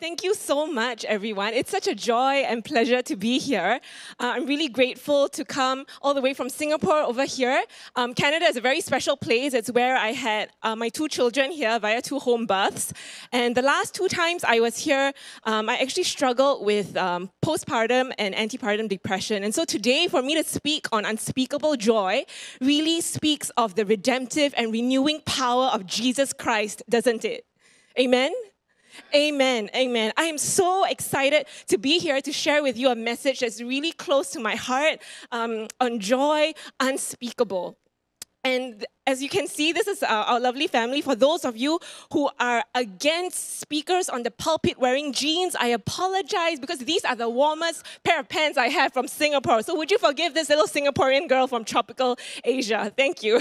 Thank you so much, everyone. It's such a joy and pleasure to be here. Uh, I'm really grateful to come all the way from Singapore over here. Um, Canada is a very special place. It's where I had uh, my two children here via two home births. And the last two times I was here, um, I actually struggled with um, postpartum and antepartum depression. And so today, for me to speak on unspeakable joy, really speaks of the redemptive and renewing power of Jesus Christ, doesn't it? Amen? Amen. Amen. I am so excited to be here to share with you a message that's really close to my heart um, on joy unspeakable. And as you can see, this is our, our, lovely family. For those of you who are against speakers on the pulpit wearing jeans, I apologize because these are the warmest pair of pants I have from Singapore. So would you forgive this little Singaporean girl from tropical Asia? Thank you.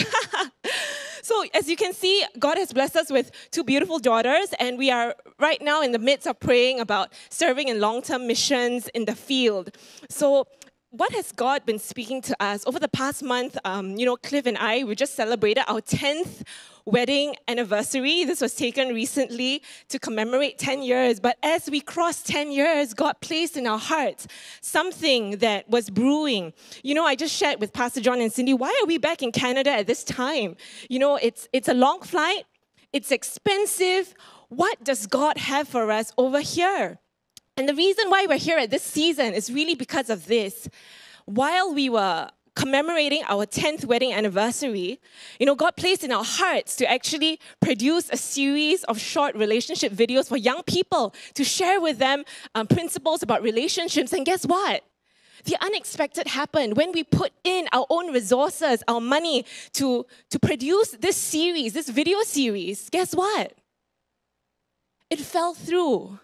so as you can see, God has blessed us with two beautiful daughters, and we are right now in the midst of praying about serving in long-term missions in the field. So what has God been speaking to us over the past month? Um, you know, Cliff and I, we just celebrated our 10th wedding anniversary. This was taken recently to commemorate 10 years. But as we crossed 10 years, God placed in our hearts something that was brewing. You know, I just shared with Pastor John and Cindy, why are we back in Canada at this time? You know, it's, it's a long flight, it's expensive. What does God have for us over here? And the reason why we're here at this season is really because of this. While we were commemorating our 10th wedding anniversary, you know, God placed in our hearts to actually produce a series of short relationship videos for young people to share with them um, principles about relationships. And guess what? The unexpected happened when we put in our own resources, our money to, to produce this series, this video series. Guess what? It fell through.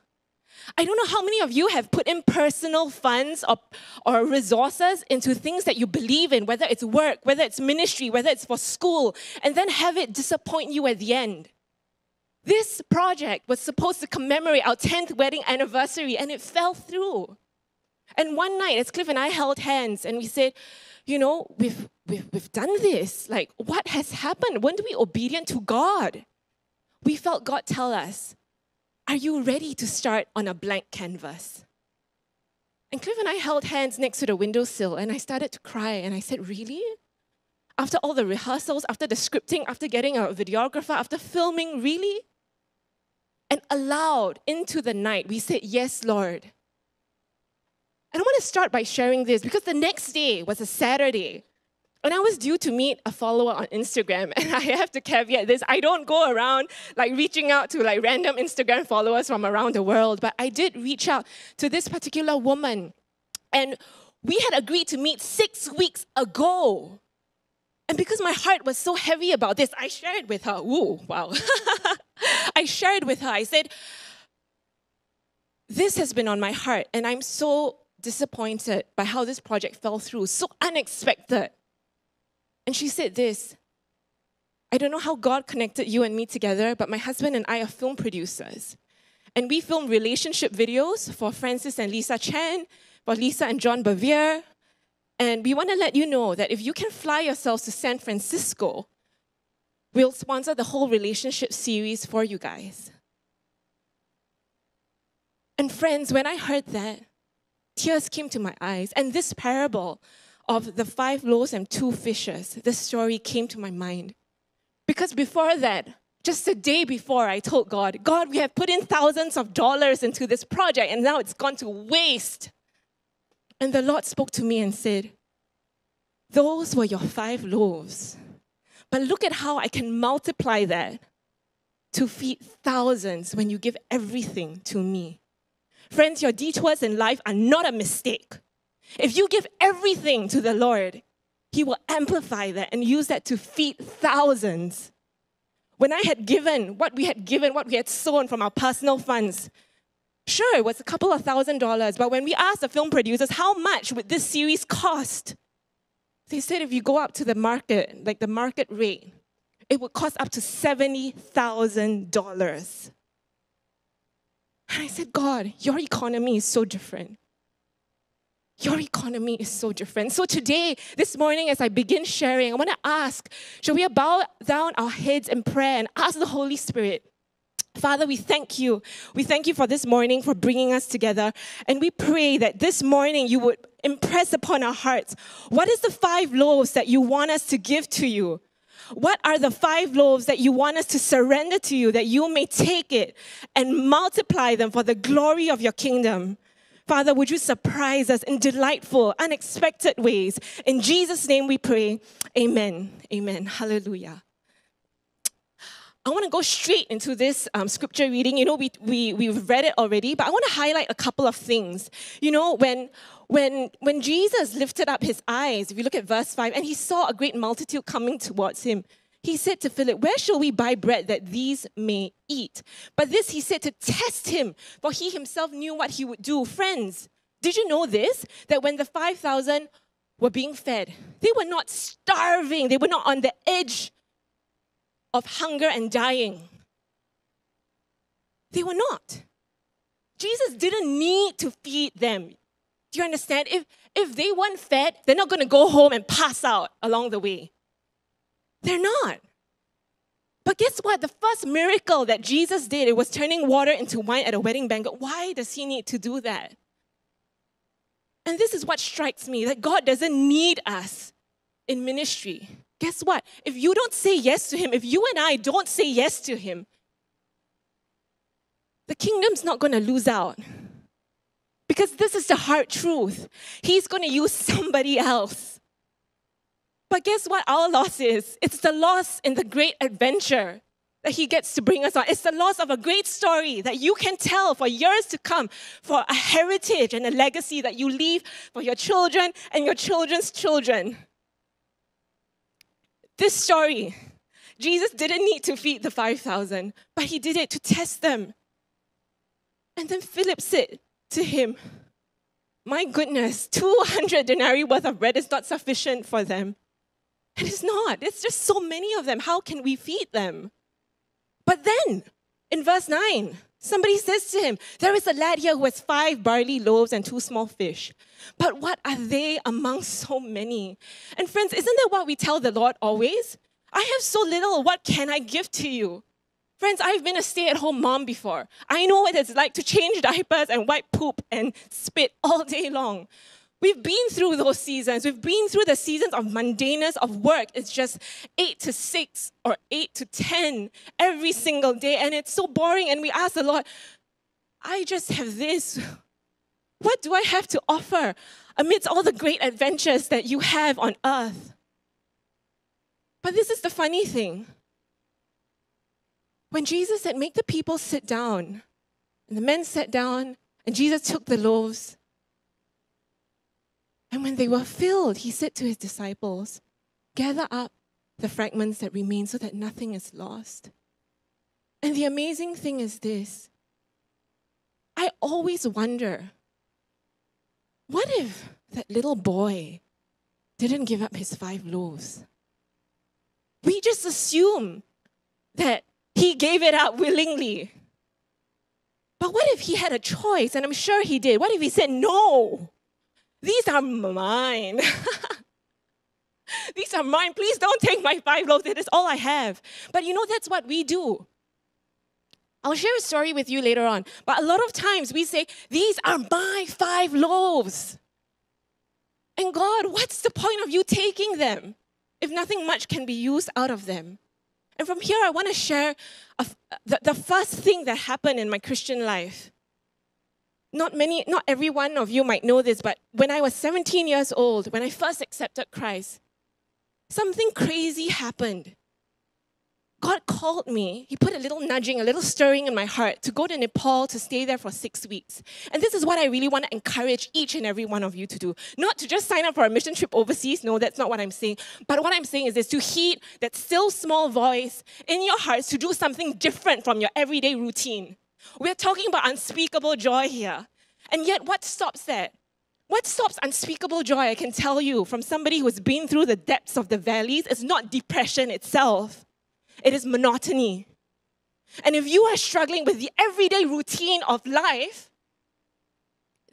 I don't know how many of you have put in personal funds or, or resources into things that you believe in, whether it's work, whether it's ministry, whether it's for school, and then have it disappoint you at the end. This project was supposed to commemorate our 10th wedding anniversary, and it fell through. And one night, as Cliff and I held hands, and we said, you know, we've, we've, we've done this. Like, what has happened? When do we obedient to God? We felt God tell us, are you ready to start on a blank canvas? And Cliff and I held hands next to the windowsill and I started to cry. And I said, Really? After all the rehearsals, after the scripting, after getting a videographer, after filming, really? And aloud into the night, we said, Yes, Lord. And I want to start by sharing this because the next day was a Saturday. And I was due to meet a follower on Instagram, and I have to caveat this: I don't go around like reaching out to like random Instagram followers from around the world, but I did reach out to this particular woman, and we had agreed to meet six weeks ago. And because my heart was so heavy about this, I shared with her. Ooh, wow! I shared with her. I said, "This has been on my heart, and I'm so disappointed by how this project fell through, so unexpected." And she said this I don't know how God connected you and me together, but my husband and I are film producers. And we film relationship videos for Francis and Lisa Chan, for Lisa and John Bevere. And we want to let you know that if you can fly yourselves to San Francisco, we'll sponsor the whole relationship series for you guys. And friends, when I heard that, tears came to my eyes. And this parable of the five loaves and two fishes, this story came to my mind. Because before that, just the day before, I told God, God, we have put in thousands of dollars into this project and now it's gone to waste. And the Lord spoke to me and said, Those were your five loaves. But look at how I can multiply that to feed thousands when you give everything to me. Friends, your detours in life are not a mistake. If you give everything to the Lord, He will amplify that and use that to feed thousands. When I had given what we had given, what we had sown from our personal funds, sure, it was a couple of thousand dollars, but when we asked the film producers, how much would this series cost? They said if you go up to the market, like the market rate, it would cost up to $70,000. And I said, God, your economy is so different. Your economy is so different. So, today, this morning, as I begin sharing, I want to ask shall we bow down our heads in prayer and ask the Holy Spirit Father, we thank you. We thank you for this morning, for bringing us together. And we pray that this morning you would impress upon our hearts what is the five loaves that you want us to give to you? What are the five loaves that you want us to surrender to you that you may take it and multiply them for the glory of your kingdom? Father, would you surprise us in delightful, unexpected ways? In Jesus' name we pray. Amen. Amen. Hallelujah. I want to go straight into this um, scripture reading. You know, we, we, we've read it already, but I want to highlight a couple of things. You know, when, when, when Jesus lifted up his eyes, if you look at verse 5, and he saw a great multitude coming towards him, he said to Philip, Where shall we buy bread that these may eat? But this he said to test him, for he himself knew what he would do. Friends, did you know this? That when the 5,000 were being fed, they were not starving, they were not on the edge of hunger and dying. They were not. Jesus didn't need to feed them. Do you understand? If, if they weren't fed, they're not going to go home and pass out along the way. They're not. But guess what? The first miracle that Jesus did, it was turning water into wine at a wedding banquet. Why does he need to do that? And this is what strikes me that God doesn't need us in ministry guess what? If you don't say yes to him, if you and I don't say yes to him, the kingdom's not going to lose out. Because this is the hard truth. He's going to use somebody else. But guess what our loss is? It's the loss in the great adventure that he gets to bring us on. It's the loss of a great story that you can tell for years to come, for a heritage and a legacy that you leave for your children and your children's children. This story, Jesus didn't need to feed the 5,000, but he did it to test them. And then Philip said to him, My goodness, 200 denarii worth of bread is not sufficient for them. And it's not. It's just so many of them. How can we feed them? But then, in verse 9, somebody says to him, There is a lad here who has five barley loaves and two small fish. But what are they among so many? And friends, isn't that what we tell the Lord always? I have so little, what can I give to you? Friends, I've been a stay at home mom before. I know what it's like to change diapers and wipe poop and spit all day long. We've been through those seasons. We've been through the seasons of mundaneness of work. It's just eight to six or eight to 10 every single day. And it's so boring. And we ask the Lord, I just have this. What do I have to offer amidst all the great adventures that you have on earth? But this is the funny thing. When Jesus said, Make the people sit down, and the men sat down, and Jesus took the loaves. And when they were filled, he said to his disciples, Gather up the fragments that remain so that nothing is lost. And the amazing thing is this I always wonder what if that little boy didn't give up his five loaves? We just assume that he gave it up willingly. But what if he had a choice? And I'm sure he did. What if he said, No, these are mine? these are mine. Please don't take my five loaves. It is all I have. But you know, that's what we do. I'll share a story with you later on. But a lot of times we say, These are my five loaves. And God, what's the point of you taking them if nothing much can be used out of them? And from here, I want to share a, the, the first thing that happened in my Christian life. Not many, not every one of you might know this, but when I was 17 years old, when I first accepted Christ, something crazy happened. God called me, He put a little nudging, a little stirring in my heart to go to Nepal to stay there for six weeks. And this is what I really want to encourage each and every one of you to do. Not to just sign up for a mission trip overseas, no, that's not what I'm saying. But what I'm saying is this to heed that still small voice in your hearts to do something different from your everyday routine. We're talking about unspeakable joy here. And yet, what stops that? What stops unspeakable joy, I can tell you from somebody who's been through the depths of the valleys, is not depression itself it is monotony. And if you are struggling with the everyday routine of life,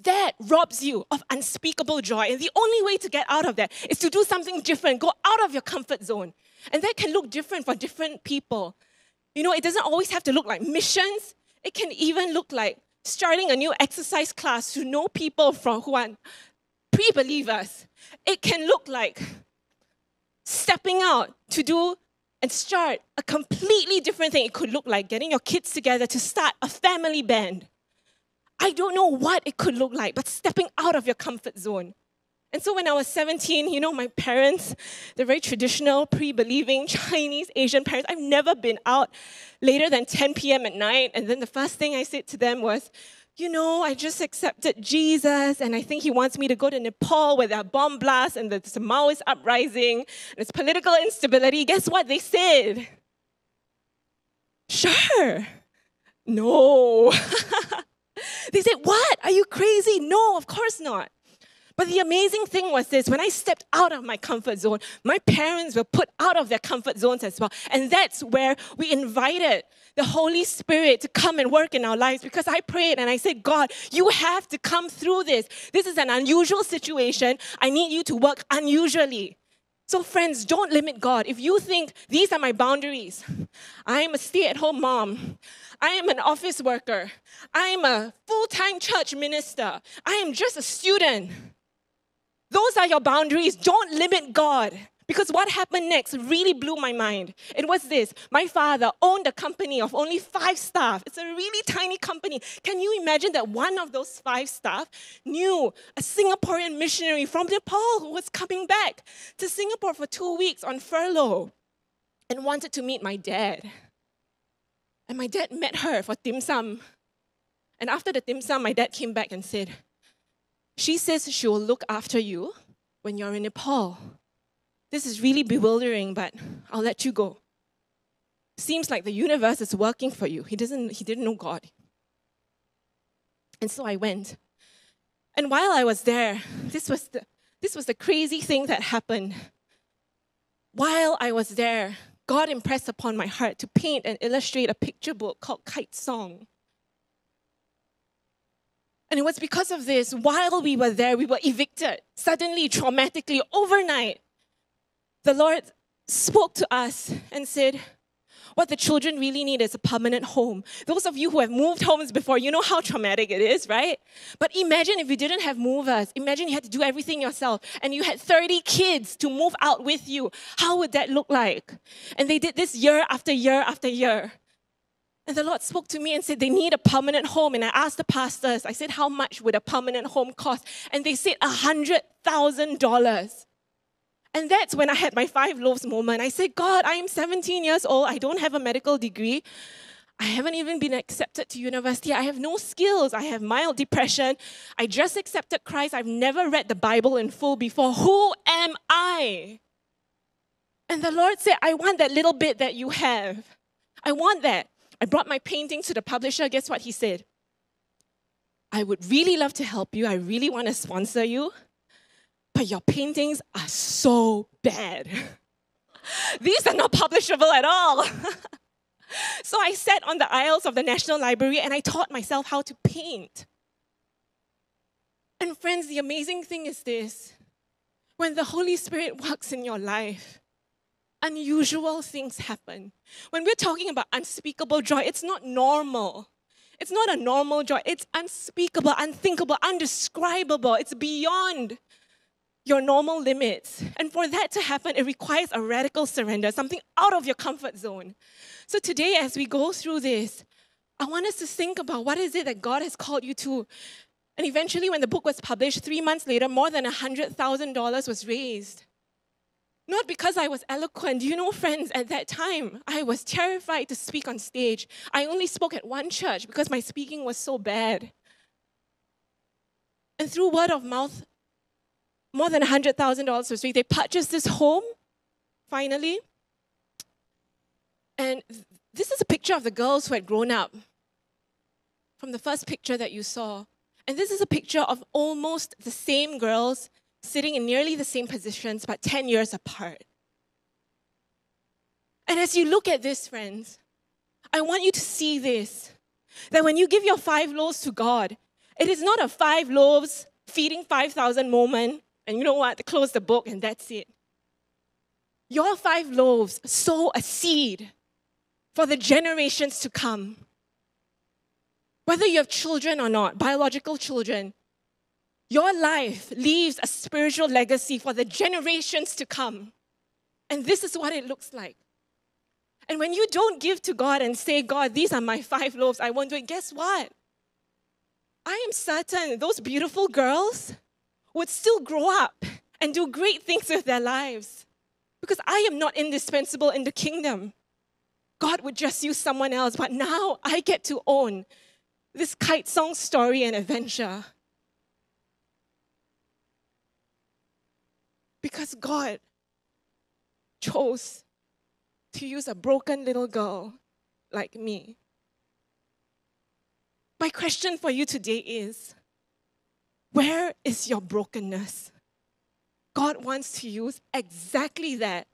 that robs you of unspeakable joy. And the only way to get out of that is to do something different, go out of your comfort zone. And that can look different for different people. You know, it doesn't always have to look like missions. It can even look like starting a new exercise class to know people from who are pre-believers. It can look like stepping out to do and start a completely different thing. It could look like getting your kids together to start a family band. I don't know what it could look like, but stepping out of your comfort zone. And so when I was 17, you know, my parents, they're very traditional, pre believing Chinese Asian parents. I've never been out later than 10 p.m. at night. And then the first thing I said to them was, you know, I just accepted Jesus, and I think he wants me to go to Nepal where there are bomb blasts and there's a Maoist uprising and there's political instability. Guess what they said? Sure. No. they said, What? Are you crazy? No, of course not. But the amazing thing was this when I stepped out of my comfort zone, my parents were put out of their comfort zones as well. And that's where we invited the Holy Spirit to come and work in our lives because I prayed and I said, God, you have to come through this. This is an unusual situation. I need you to work unusually. So, friends, don't limit God. If you think these are my boundaries, I am a stay at home mom, I am an office worker, I am a full time church minister, I am just a student. Those are your boundaries. Don't limit God. Because what happened next really blew my mind. It was this my father owned a company of only five staff. It's a really tiny company. Can you imagine that one of those five staff knew a Singaporean missionary from Nepal who was coming back to Singapore for two weeks on furlough and wanted to meet my dad? And my dad met her for dim sum. And after the dim sum, my dad came back and said, She says she will look after you when you're in Nepal. This is really bewildering, but I'll let you go. Seems like the universe is working for you. He doesn't he didn't know God. And so I went. And while I was there, this was the this was the crazy thing that happened. While I was there, God impressed upon my heart to paint and illustrate a picture book called Kite Song. And it was because of this, while we were there, we were evicted suddenly, traumatically, overnight the Lord spoke to us and said, what the children really need is a permanent home. Those of you who have moved homes before, you know how traumatic it is, right? But imagine if you didn't have movers. Imagine you had to do everything yourself and you had 30 kids to move out with you. How would that look like? And they did this year after year after year. And the Lord spoke to me and said, They need a permanent home. And I asked the pastors, I said, How much would a permanent home cost? And they said, $100,000. And that's when I had my five loaves moment. I said, God, I am 17 years old. I don't have a medical degree. I haven't even been accepted to university. I have no skills. I have mild depression. I just accepted Christ. I've never read the Bible in full before. Who am I? And the Lord said, I want that little bit that you have. I want that. I brought my painting to the publisher. Guess what he said? I would really love to help you. I really want to sponsor you but your paintings are so bad. These are not publishable at all. so I sat on the aisles of the National Library and I taught myself how to paint. And friends, the amazing thing is this when the Holy Spirit works in your life, unusual things happen. When we're talking about unspeakable joy, it's not normal. It's not a normal joy. It's unspeakable, unthinkable, undescribable. It's beyond your normal limits. And for that to happen, it requires a radical surrender, something out of your comfort zone. So today, as we go through this, I want us to think about what is it that God has called you to. And eventually, when the book was published, three months later, more than $100,000 was raised. Not because I was eloquent. You know, friends, at that time, I was terrified to speak on stage. I only spoke at one church because my speaking was so bad. And through word of mouth, more than $100,000 was raised. They purchased this home, finally. And this is a picture of the girls who had grown up from the first picture that you saw. And this is a picture of almost the same girls sitting in nearly the same positions, but 10 years apart. And as you look at this, friends, I want you to see this that when you give your five loaves to God, it is not a five loaves feeding 5,000 moment and you know what? Close the book and that's it. Your five loaves sow a seed for the generations to come. Whether you have children or not, biological children, your life leaves a spiritual legacy for the generations to come. And this is what it looks like. And when you don't give to God and say, God, these are my five loaves, I won't do it, guess what? I am certain those beautiful girls would still grow up and do great things with their lives because I am not indispensable in the kingdom. God would just use someone else, but now I get to own this kite song story and adventure. Because God chose to use a broken little girl like me. My question for you today is where is your brokenness? God wants to use exactly that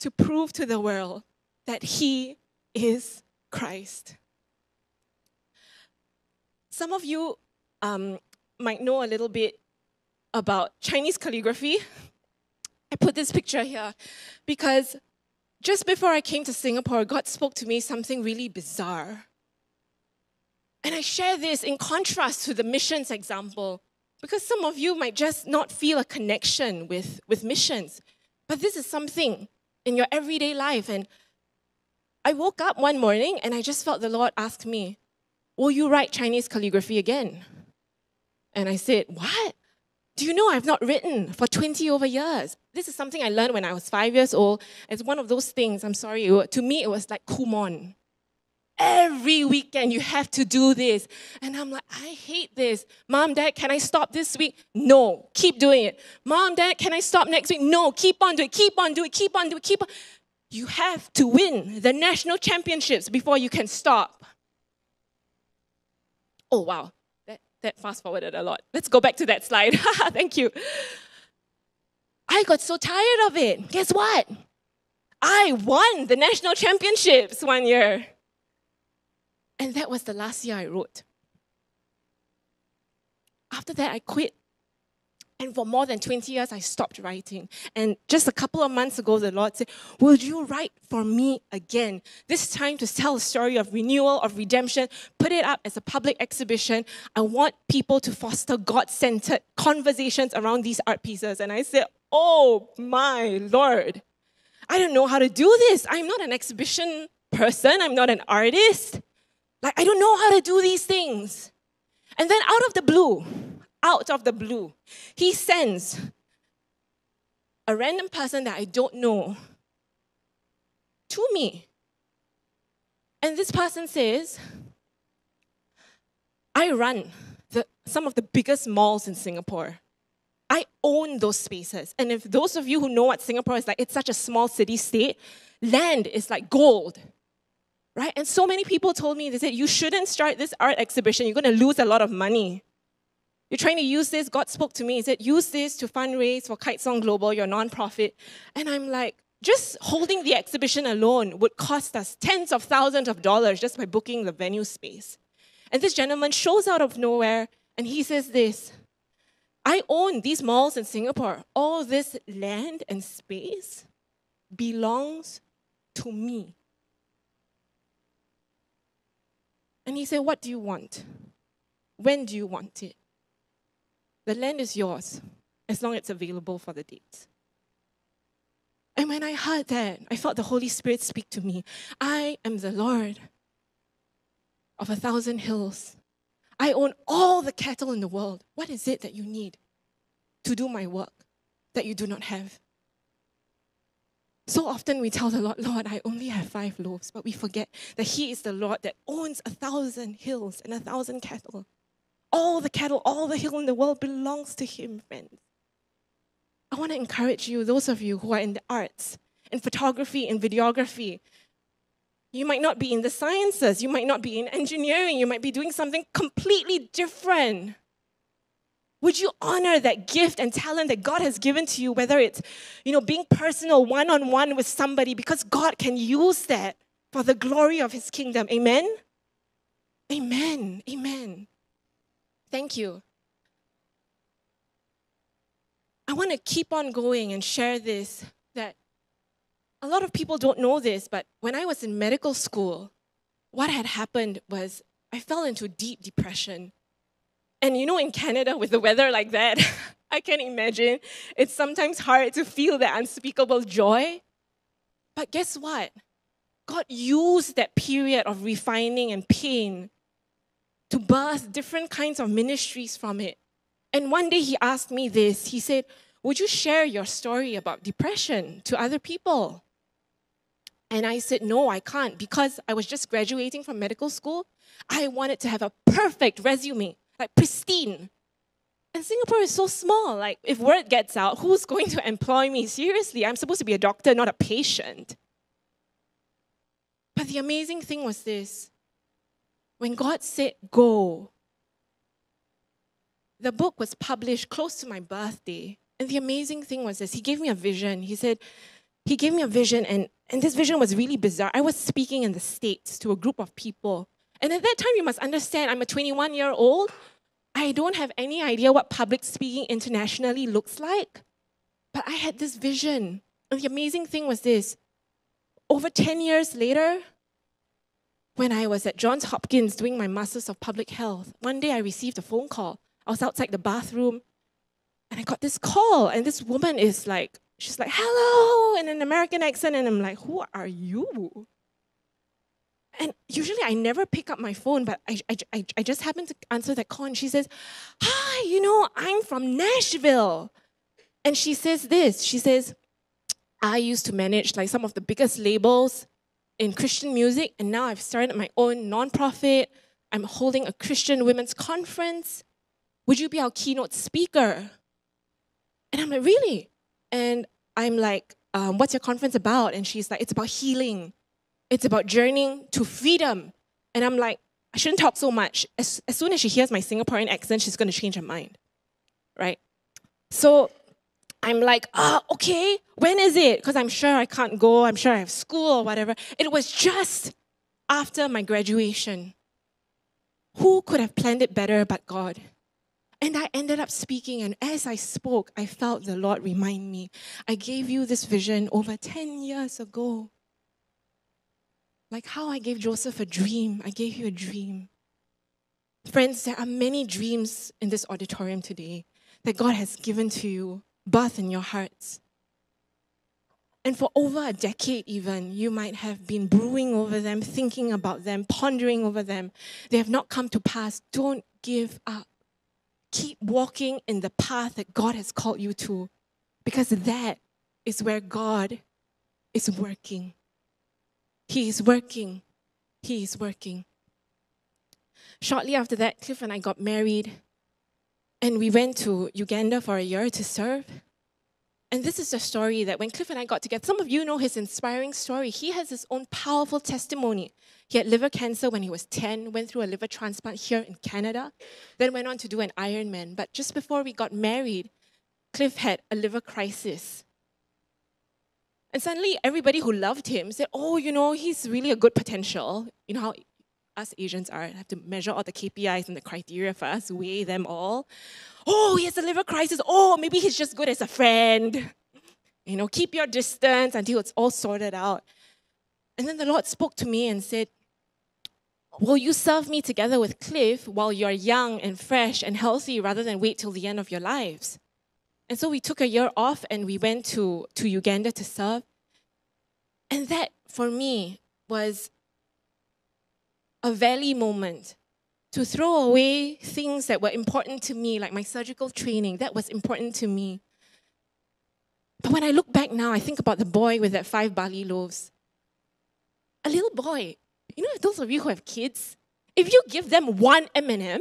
to prove to the world that He is Christ. Some of you um, might know a little bit about Chinese calligraphy. I put this picture here because just before I came to Singapore, God spoke to me something really bizarre. And I share this in contrast to the missions example because some of you might just not feel a connection with, with missions. But this is something in your everyday life. And I woke up one morning and I just felt the Lord ask me, Will you write Chinese calligraphy again? And I said, What? Do you know I've not written for 20 over years? This is something I learned when I was five years old. It's one of those things, I'm sorry, to me it was like kumon. Every weekend you have to do this. And I'm like, I hate this. Mom, Dad, can I stop this week? No, keep doing it. Mom, Dad, can I stop next week? No, keep on doing it, keep on doing it, keep on doing it, keep on. You have to win the national championships before you can stop. Oh, wow that fast forwarded a lot. Let's go back to that slide. Thank you. I got so tired of it. Guess what? I won the national championships one year. And that was the last year I wrote. After that, I quit and for more than 20 years, I stopped writing. And just a couple of months ago, the Lord said, Will you write for me again? This time to tell a story of renewal, of redemption, put it up as a public exhibition. I want people to foster God centered conversations around these art pieces. And I said, Oh my Lord, I don't know how to do this. I'm not an exhibition person, I'm not an artist. Like, I don't know how to do these things. And then out of the blue, out of the blue, he sends a random person that I don't know to me. And this person says, I run the, some of the biggest malls in Singapore. I own those spaces. And if those of you who know what Singapore is like, it's such a small city state, land is like gold. Right? And so many people told me, they said, you shouldn't start this art exhibition. You're going to lose a lot of money. You're trying to use this. God spoke to me. He said, use this to fundraise for Kitesong Global, your nonprofit. And I'm like, just holding the exhibition alone would cost us tens of thousands of dollars just by booking the venue space. And this gentleman shows out of nowhere and he says this I own these malls in Singapore. All this land and space belongs to me. And he said, What do you want? When do you want it? The land is yours as long as it's available for the dates. And when I heard that, I felt the Holy Spirit speak to me. I am the Lord of a thousand hills. I own all the cattle in the world. What is it that you need to do my work that you do not have? So often we tell the Lord, Lord, I only have five loaves, but we forget that He is the Lord that owns a thousand hills and a thousand cattle. All the cattle, all the hill in the world belongs to Him, friends. I want to encourage you, those of you who are in the arts, in photography, in videography. You might not be in the sciences, you might not be in engineering, you might be doing something completely different. Would you honor that gift and talent that God has given to you, whether it's, you know, being personal one on one with somebody, because God can use that for the glory of His kingdom. Amen? Amen. Amen. Thank you. I want to keep on going and share this that a lot of people don't know this, but when I was in medical school, what had happened was I fell into deep depression. And you know, in Canada, with the weather like that, I can imagine it's sometimes hard to feel that unspeakable joy. But guess what? God used that period of refining and pain to birth different kinds of ministries from it. And one day he asked me this He said, Would you share your story about depression to other people? And I said, No, I can't because I was just graduating from medical school. I wanted to have a perfect resume, like pristine. And Singapore is so small. Like, if word gets out, who's going to employ me? Seriously, I'm supposed to be a doctor, not a patient. But the amazing thing was this when God said go, the book was published close to my birthday. And the amazing thing was this He gave me a vision. He said, He gave me a vision, and, and this vision was really bizarre. I was speaking in the States to a group of people. And at that time, you must understand, I'm a 21 year old. I don't have any idea what public speaking internationally looks like. But I had this vision. And the amazing thing was this over 10 years later, when I was at Johns Hopkins doing my Masters of Public Health, one day I received a phone call. I was outside the bathroom and I got this call, and this woman is like, she's like, hello, in an American accent. And I'm like, who are you? And usually I never pick up my phone, but I, I, I just happened to answer that call. And she says, Hi, you know, I'm from Nashville. And she says this she says, I used to manage like some of the biggest labels in Christian music, and now I've started my own nonprofit. I'm holding a Christian women's conference. Would you be our keynote speaker? And I'm like, Really? And I'm like, um, What's your conference about? And she's like, It's about healing, it's about journeying to freedom. And I'm like, I shouldn't talk so much. As, as soon as she hears my Singaporean accent, she's going to change her mind. Right? So I'm like, ah, oh, okay, when is it? Because I'm sure I can't go, I'm sure I have school or whatever. It was just after my graduation. Who could have planned it better but God? And I ended up speaking, and as I spoke, I felt the Lord remind me I gave you this vision over 10 years ago. Like how I gave Joseph a dream, I gave you a dream. Friends, there are many dreams in this auditorium today that God has given to you birth in your hearts. And for over a decade, even, you might have been brewing over them, thinking about them, pondering over them. They have not come to pass. Don't give up. Keep walking in the path that God has called you to, because that is where God is working. He is working. He is working. Shortly after that, Cliff and I got married. And we went to Uganda for a year to serve. And this is the story that when Cliff and I got together, some of you know his inspiring story. He has his own powerful testimony. He had liver cancer when he was 10, went through a liver transplant here in Canada, then went on to do an Ironman. But just before we got married, Cliff had a liver crisis. And suddenly, everybody who loved him said, Oh, you know, he's really a good potential. You know how us Asians are, have to measure all the KPIs and the criteria for us, weigh them all. Oh, he has a liver crisis. Oh, maybe he's just good as a friend. You know, keep your distance until it's all sorted out. And then the Lord spoke to me and said, Will you serve me together with Cliff while you're young and fresh and healthy rather than wait till the end of your lives? And so we took a year off and we went to, to Uganda to serve. And that, for me, was a valley moment to throw away things that were important to me, like my surgical training, that was important to me. But when I look back now, I think about the boy with that five barley loaves. A little boy, you know, those of you who have kids, if you give them one M&M,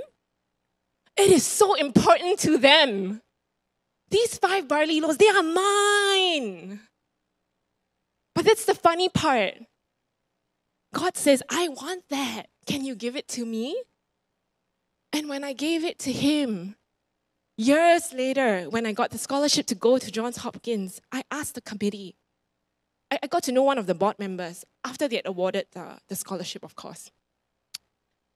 it is so important to them. These five barley loaves, they are mine. But that's the funny part. God says, I want that. Can you give it to me? And when I gave it to him, years later, when I got the scholarship to go to Johns Hopkins, I asked the committee. I, I got to know one of the board members after they had awarded the, the scholarship, of course.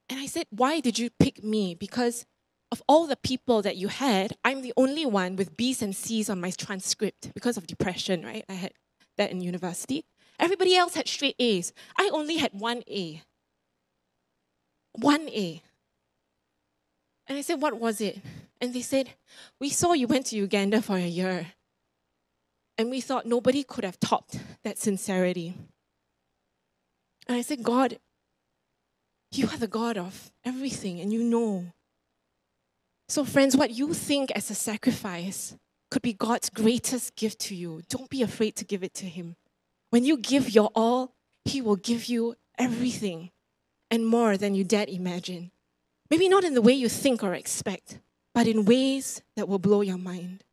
And I said, Why did you pick me? Because of all the people that you had, I'm the only one with B's and C's on my transcript because of depression, right? I had that in university. Everybody else had straight A's. I only had one A. One A. And I said, What was it? And they said, We saw you went to Uganda for a year. And we thought nobody could have topped that sincerity. And I said, God, you are the God of everything, and you know. So, friends, what you think as a sacrifice could be God's greatest gift to you. Don't be afraid to give it to Him. When you give your all, He will give you everything and more than you dare imagine. Maybe not in the way you think or expect, but in ways that will blow your mind.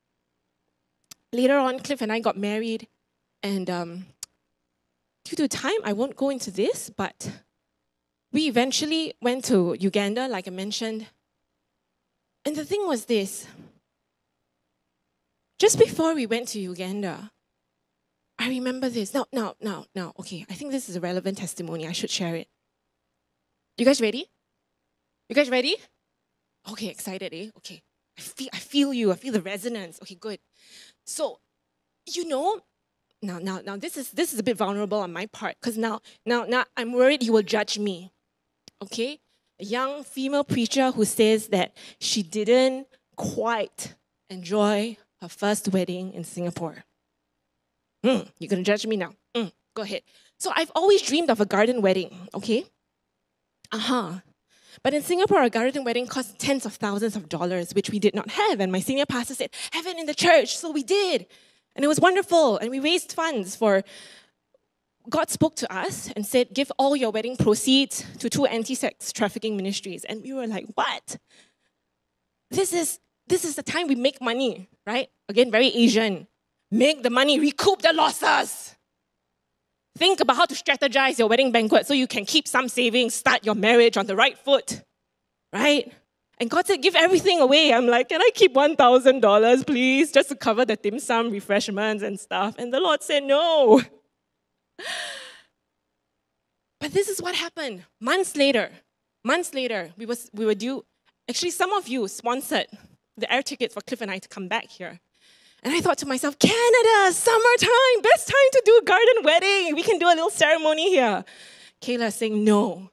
Later on, Cliff and I got married, and um, due to time, I won't go into this, but we eventually went to Uganda, like I mentioned. And the thing was this just before we went to Uganda, I remember this. No, no, no, no. Okay, I think this is a relevant testimony. I should share it. You guys ready? You guys ready? Okay, excited, eh? Okay. I feel I feel you. I feel the resonance. Okay, good. So, you know, now now now this is this is a bit vulnerable on my part because now now now I'm worried you will judge me. Okay? A young female preacher who says that she didn't quite enjoy her first wedding in Singapore. Mm, you're gonna judge me now. Mm, go ahead. So I've always dreamed of a garden wedding, okay? Uh-huh. But in Singapore, a garden wedding costs tens of thousands of dollars, which we did not have. And my senior pastor said, have it in the church. So we did. And it was wonderful. And we raised funds for God spoke to us and said, Give all your wedding proceeds to two anti sex trafficking ministries. And we were like, What? This is, this is the time we make money, right? Again, very Asian. Make the money, recoup the losses. Think about how to strategize your wedding banquet so you can keep some savings, start your marriage on the right foot, right? And God said, Give everything away. I'm like, Can I keep $1,000, please, just to cover the dim sum refreshments and stuff? And the Lord said, No. But this is what happened. Months later, months later, we, was, we were due. Actually, some of you sponsored the air tickets for Cliff and I to come back here. And I thought to myself, Canada, summertime, best time to do a garden wedding. We can do a little ceremony here. Kayla saying, no.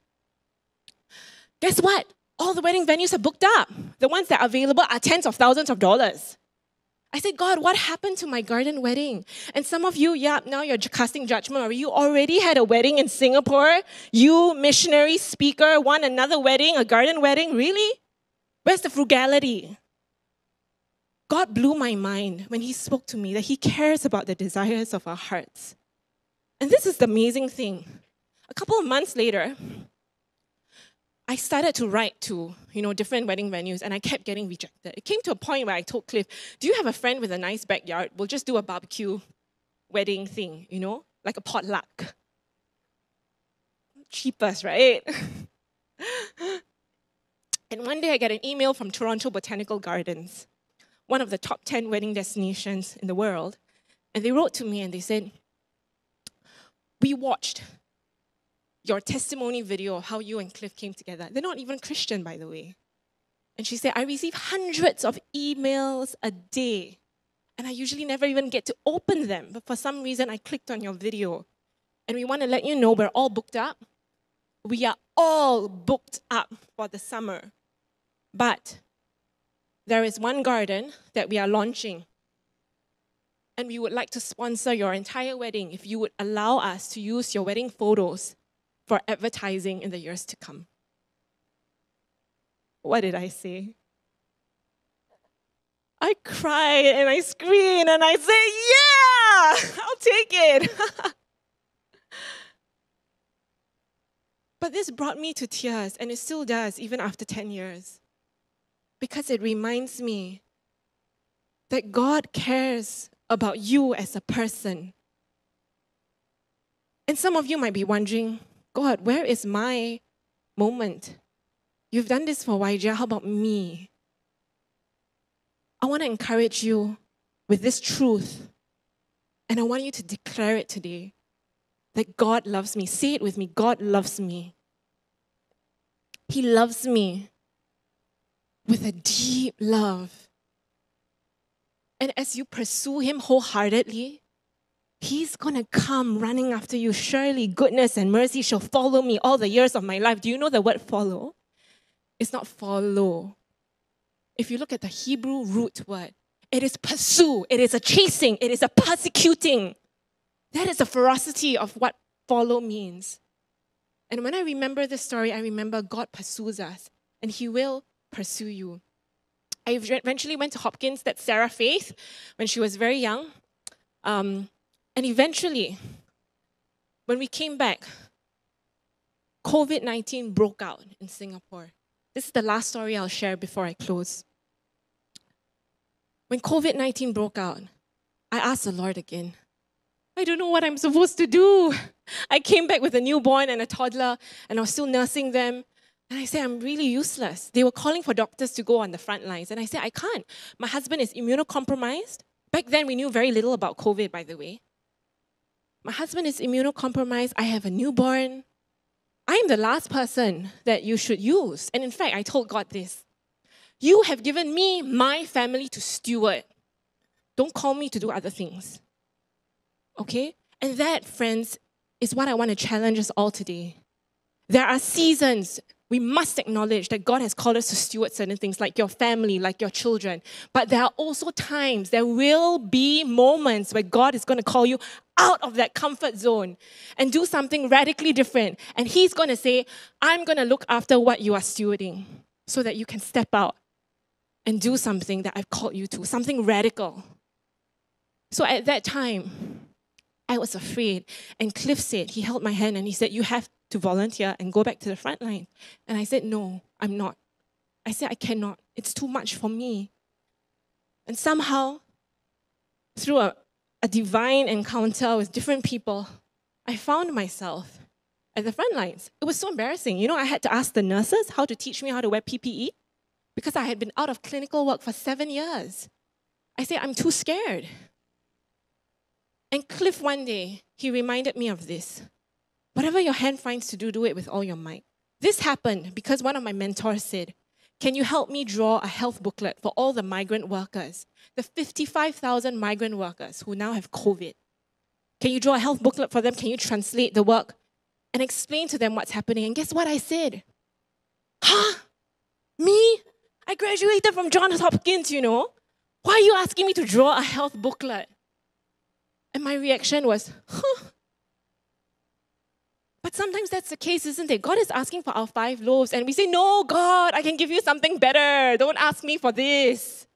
Guess what? All the wedding venues are booked up. The ones that are available are tens of thousands of dollars. I said, God, what happened to my garden wedding? And some of you, yeah, now you're casting judgment, or you already had a wedding in Singapore. You, missionary speaker, want another wedding, a garden wedding? Really? Where's the frugality? God blew my mind when He spoke to me that He cares about the desires of our hearts. And this is the amazing thing. A couple of months later, I started to write to, you know, different wedding venues and I kept getting rejected. It came to a point where I told Cliff, do you have a friend with a nice backyard? We'll just do a barbecue wedding thing, you know, like a potluck. Cheapest, right? and one day I get an email from Toronto Botanical Gardens, one of the top 10 wedding destinations in the world. And they wrote to me and they said, We watched your testimony video of how you and Cliff came together. They're not even Christian, by the way. And she said, I receive hundreds of emails a day, and I usually never even get to open them. But for some reason, I clicked on your video. And we want to let you know we're all booked up. We are all booked up for the summer. But there is one garden that we are launching. And we would like to sponsor your entire wedding if you would allow us to use your wedding photos for advertising in the years to come. What did I say? I cried and I screamed and I said, Yeah, I'll take it. but this brought me to tears, and it still does, even after 10 years, because it reminds me that God cares about you as a person. And some of you might be wondering, God, where is my moment? You've done this for YJ. How about me? I want to encourage you with this truth. And I want you to declare it today that God loves me. Say it with me God loves me. He loves me with a deep love. And as you pursue Him wholeheartedly, He's to come running after you. Surely goodness and mercy shall follow me all the years of my life. Do you know the word follow? It's not follow. If you look at the Hebrew root word, it is pursue, it is a chasing, it is a persecuting. That is the ferocity of what follow means. And when I remember this story, I remember God pursues us and He will pursue you. I eventually went to Hopkins, that's Sarah Faith, when she was very young. Um, and eventually, when we came back, COVID 19 broke out in Singapore. This is the last story I'll share before I close. When COVID 19 broke out, I asked the Lord again, I don't know what I'm supposed to do. I came back with a newborn and a toddler, and I was still nursing them. And I said, I'm really useless. They were calling for doctors to go on the front lines. And I said, I can't. My husband is immunocompromised. Back then, we knew very little about COVID, by the way. My husband is immunocompromised. I have a newborn. I'm the last person that you should use. And in fact, I told God this You have given me my family to steward. Don't call me to do other things. Okay? And that, friends, is what I want to challenge us all today. There are seasons we must acknowledge that God has called us to steward certain things like your family, like your children. But there are also times, there will be moments where God is going to call you out of that comfort zone and do something radically different. And He's going to say, I'm going to look after what you are stewarding so that you can step out and do something that I've called you to, something radical. So at that time, I was afraid. And Cliff said, he held my hand and he said, You have to volunteer and go back to the front line. And I said, No, I'm not. I said, I cannot. It's too much for me. And somehow, through a, a divine encounter with different people, I found myself at the front lines. It was so embarrassing. You know, I had to ask the nurses how to teach me how to wear PPE because I had been out of clinical work for seven years. I said, I'm too scared. And Cliff, one day, he reminded me of this. Whatever your hand finds to do, do it with all your might. This happened because one of my mentors said, Can you help me draw a health booklet for all the migrant workers, the 55,000 migrant workers who now have COVID? Can you draw a health booklet for them? Can you translate the work and explain to them what's happening? And guess what I said? Huh? Me? I graduated from Johns Hopkins, you know. Why are you asking me to draw a health booklet? And my reaction was, huh. But sometimes that's the case, isn't it? God is asking for our five loaves, and we say, No, God, I can give you something better. Don't ask me for this.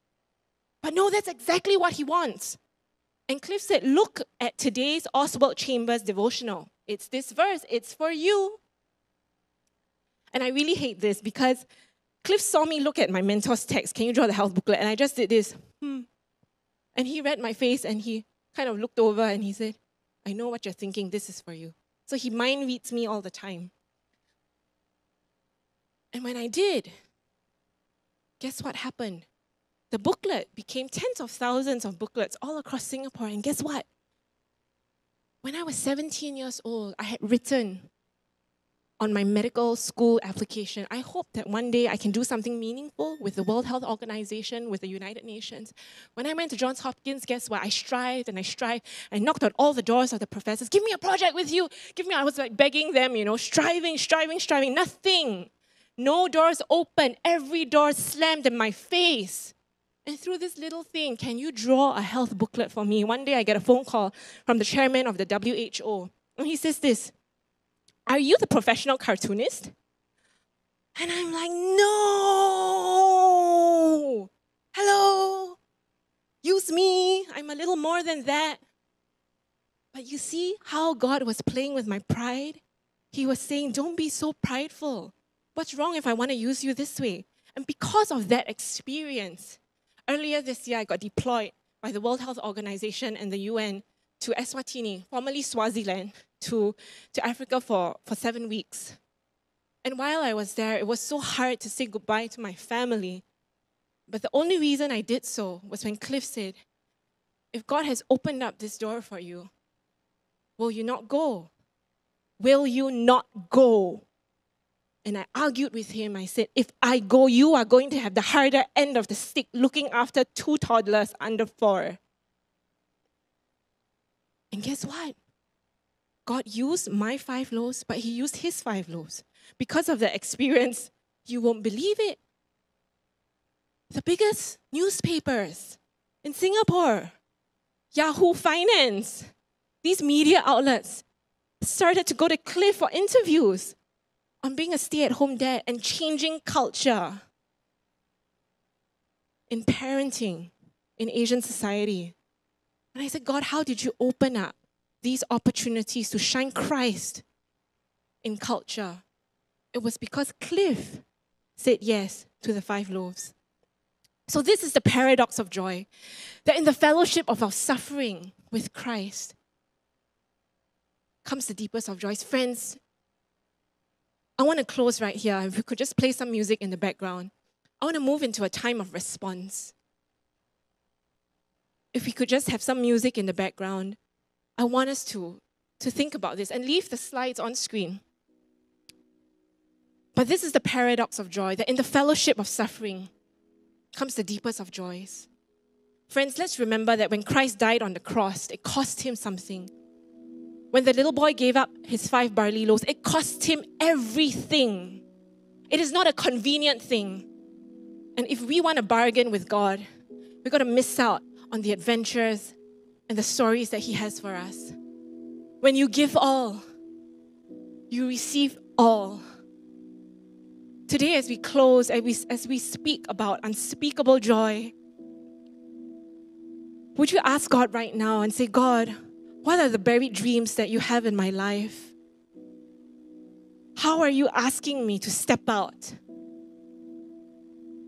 But no, that's exactly what He wants. And Cliff said, Look at today's Oswald Chambers devotional. It's this verse, it's for you. And I really hate this because Cliff saw me look at my mentor's text, Can you draw the health booklet? And I just did this, hmm. And he read my face and he kind of looked over and he said, I know what you're thinking, this is for you. So he mind reads me all the time. And when I did, guess what happened? The booklet became tens of thousands of booklets all across Singapore. And guess what? When I was 17 years old, I had written on my medical school application. I hope that one day I can do something meaningful with the World Health Organization, with the United Nations. When I went to Johns Hopkins, guess what? I strived and I strived. I knocked on all the doors of the professors. Give me a project with you. Give me, I was like begging them, you know, striving, striving, striving. Nothing. No doors open. Every door slammed in my face. And through this little thing, can you draw a health booklet for me? One day I get a phone call from the chairman of the WHO. And he says this are you the professional cartoonist? And I'm like, No. Hello. Use me. I'm a little more than that. But you see how God was playing with my pride? He was saying, Don't be so prideful. What's wrong if I want to use you this way? And because of that experience, earlier this year I got deployed by the World Health Organization and the UN to Eswatini, formerly Swaziland, to, to Africa for, for seven weeks. And while I was there, it was so hard to say goodbye to my family. But the only reason I did so was when Cliff said, If God has opened up this door for you, will you not go? Will you not go? And I argued with him. I said, If I go, you are going to have the harder end of the stick looking after two toddlers under four. And guess what? God used my five loaves, but He used His five loaves. Because of the experience, you won't believe it. The biggest newspapers in Singapore, Yahoo Finance, these media outlets started to go to Cliff for interviews on being a stay at home dad and changing culture in parenting in Asian society. And I said, God, how did you open up these opportunities to shine Christ in culture? It was because Cliff said yes to the five loaves. So, this is the paradox of joy that in the fellowship of our suffering with Christ comes the deepest of joys. Friends, I want to close right here. If we could just play some music in the background, I want to move into a time of response. If we could just have some music in the background, I want us to, to think about this and leave the slides on screen. But this is the paradox of joy that in the fellowship of suffering, comes the deepest of joys. Friends, let's remember that when Christ died on the cross, it cost him something. When the little boy gave up his five barley loaves, it cost him everything. It is not a convenient thing. And if we want to bargain with God, we're going to miss out on the adventures and the stories that He has for us. When you give all, you receive all. Today, as we close, as we, as we speak about unspeakable joy, would you ask God right now and say, God, what are the buried dreams that you have in my life? How are you asking me to step out?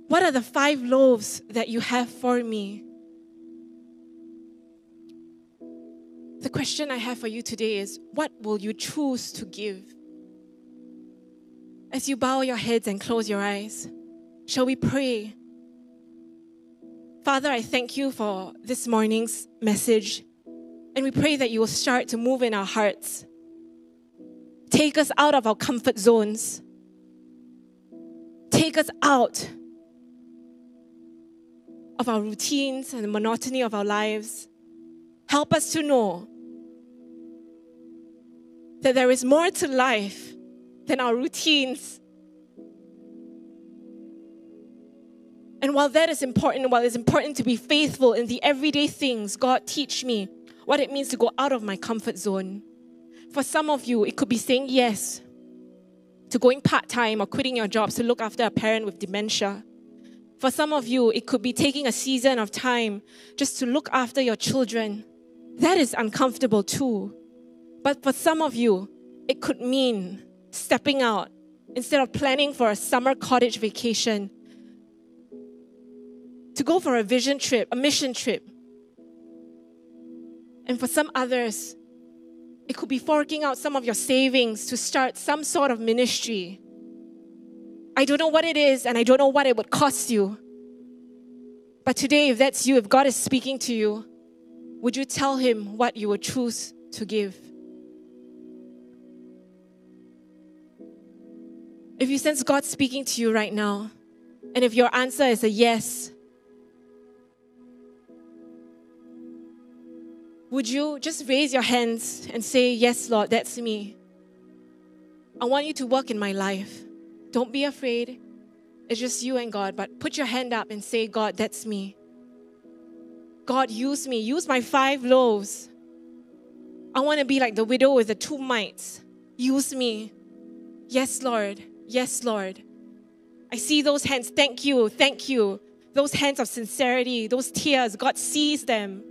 What are the five loaves that you have for me? The question I have for you today is what will you choose to give? As you bow your heads and close your eyes, shall we pray? Father, I thank you for this morning's message. And we pray that you will start to move in our hearts. Take us out of our comfort zones. Take us out of our routines and the monotony of our lives. Help us to know that there is more to life than our routines. And while that is important, while it's important to be faithful in the everyday things, God, teach me what it means to go out of my comfort zone. For some of you, it could be saying yes to going part time or quitting your jobs to look after a parent with dementia. For some of you, it could be taking a season of time just to look after your children. That is uncomfortable too. But for some of you, it could mean stepping out instead of planning for a summer cottage vacation to go for a vision trip, a mission trip. And for some others, it could be forking out some of your savings to start some sort of ministry. I don't know what it is and I don't know what it would cost you. But today, if that's you, if God is speaking to you, would you tell Him what you would choose to give? If you sense God speaking to you right now, and if your answer is a yes, would you just raise your hands and say, Yes, Lord, that's me? I want you to work in my life. Don't be afraid. It's just you and God, but put your hand up and say, God, that's me. God, use me. Use my five loaves. I want to be like the widow with the two mites. Use me. Yes, Lord. Yes, Lord. I see those hands. Thank you. Thank you. Those hands of sincerity, those tears, God sees them.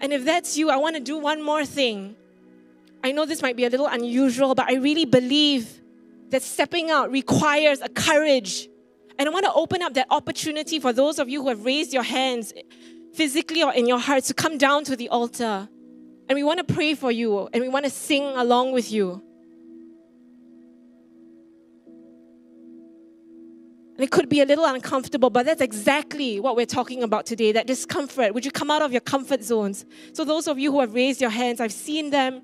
And if that's you, I want to do one more thing. I know this might be a little unusual, but I really believe that stepping out requires a courage. And I want to open up that opportunity for those of you who have raised your hands physically or in your hearts to come down to the altar. And we want to pray for you and we want to sing along with you. And it could be a little uncomfortable, but that's exactly what we're talking about today that discomfort. Would you come out of your comfort zones? So, those of you who have raised your hands, I've seen them.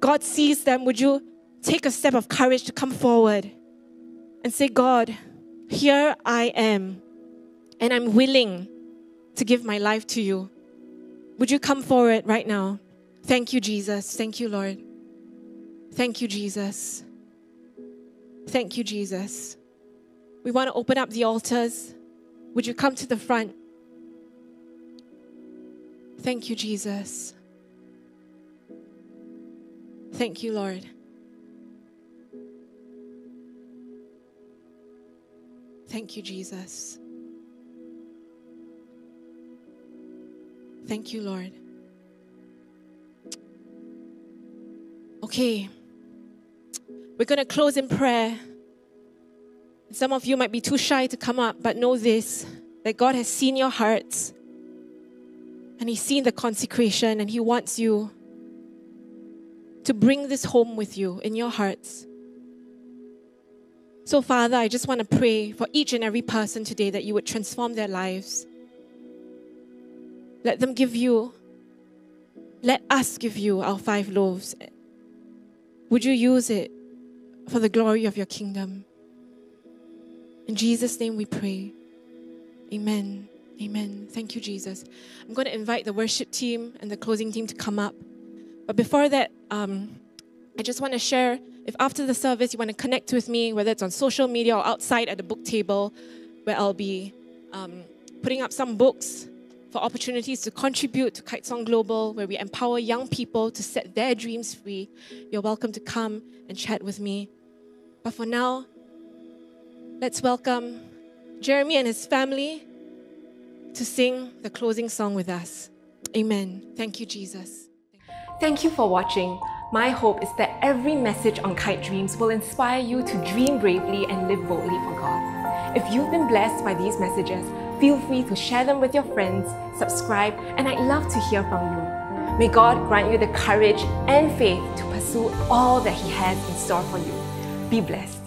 God sees them. Would you take a step of courage to come forward and say, God, here I am, and I'm willing to give my life to you. Would you come forward right now? Thank you, Jesus. Thank you, Lord. Thank you, Jesus. Thank you, Jesus. We want to open up the altars. Would you come to the front? Thank you, Jesus. Thank you, Lord. Thank you, Jesus. Thank you, Lord. Okay. We're going to close in prayer. Some of you might be too shy to come up, but know this that God has seen your hearts and He's seen the consecration and He wants you to bring this home with you in your hearts. So, Father, I just want to pray for each and every person today that you would transform their lives. Let them give you, let us give you our five loaves. Would you use it for the glory of your kingdom? In Jesus' name we pray. Amen. Amen. Thank you, Jesus. I'm going to invite the worship team and the closing team to come up. But before that, um, I just want to share if after the service you want to connect with me, whether it's on social media or outside at the book table, where I'll be um, putting up some books for opportunities to contribute to Kitesong Global, where we empower young people to set their dreams free. You're welcome to come and chat with me. But for now, let's welcome Jeremy and his family to sing the closing song with us. Amen. Thank you, Jesus. Thank you for watching. My hope is that every message on Kitedreams will inspire you to dream bravely and live boldly for God. If you've been blessed by these messages, feel free to share them with your friends, subscribe, and I'd love to hear from you. May God grant you the courage and faith to pursue all that He has in store for you. Be blessed.